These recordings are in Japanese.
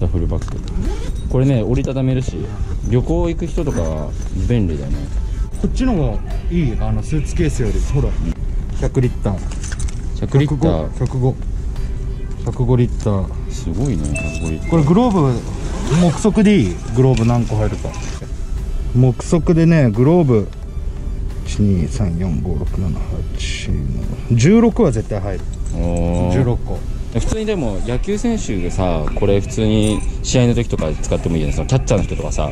ダフルバッグこれね折りたためるし旅行行く人とかは便利だよね。こっちの方がいいあのスーツケースよりほら。100リッター。100リッター。105 105リッター。すごいね105リッター。これグローブ目測でいい？グローブ何個入るか。目測でねグローブ。12345678116は絶対入る。おー。16個普通にでも野球選手がさこれ普通に試合の時とか使ってもいいよねそのキャッチャーの人とかさ、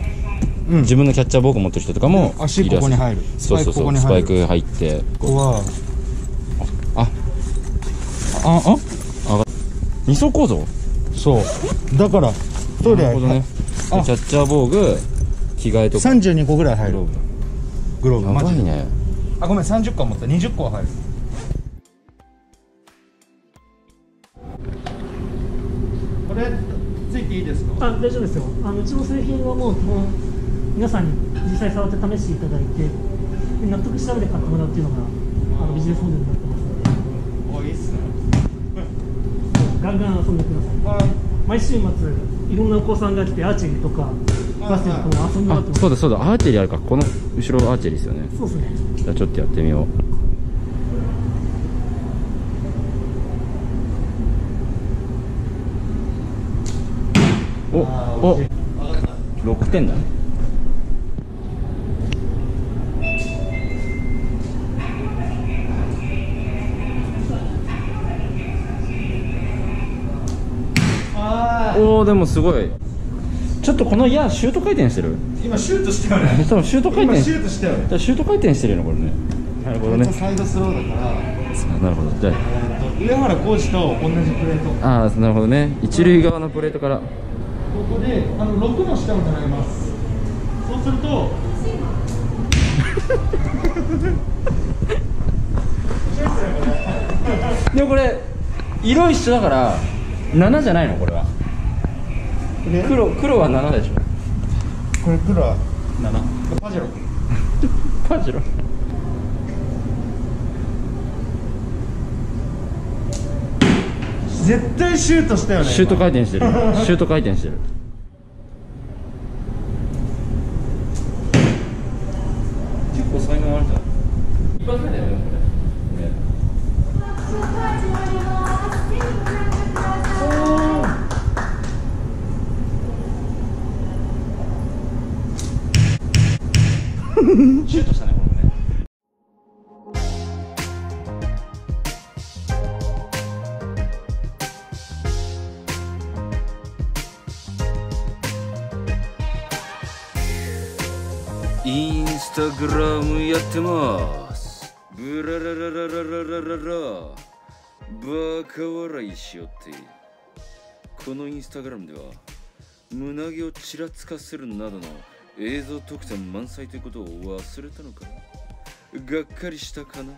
うん。自分のキャッチャーボーグ持ってる人とかも足ここに入る。そうそうそう。スパイク入って。ここは。あああ二層構造？そう。だからそうだよなるほどね。キあ。ャッチャー防具着替えとか。32個ぐらい入る。グローブ。やばいね。あごめん30個持った。20個は入るですか？あ大丈夫ですよ。あのうちの製品はもう皆さんに実際触って試していただいてで納得した上で買ってもらうっていうのがあのビジネスモデルになってますので。おいいっすね。ガンガン遊んでください。毎週末いろんなお子さんが来てアーチェリーとかバスケとかも遊んでもらあってます。そうだそうだ。アーチェリーあるかこの後ろアーチェリーですよね。そうですね。じゃあちょっとやってみようおお。6点だね。おおでもすごい。ちょっとこの矢シュート回転してる？今シュートしたよね。多分シュート回転。今シュートしたよねシュート回転してるのこれね。なるほどね。サイドスローだから。あなるほど。じゃ上原浩二と同じプレート。ああーなるほどね。一塁側のプレートからここであの6の下を狙います。そうするとでもこれ色一緒だから7じゃないの？これは。で黒黒は7でしょ。これ黒は？7パジェロ。パジロ絶対シュートしたよねシュート回転してる。シュート回転してる。結構才能あるじゃん。一発目だよねこれ。ねシュートしたねインスタグラムやってます。ブララララララララバカ笑いしよって。このインスタグラムでは胸毛をちらつかせるなどの映像特典満載ということを忘れたのかがっかりしたかな？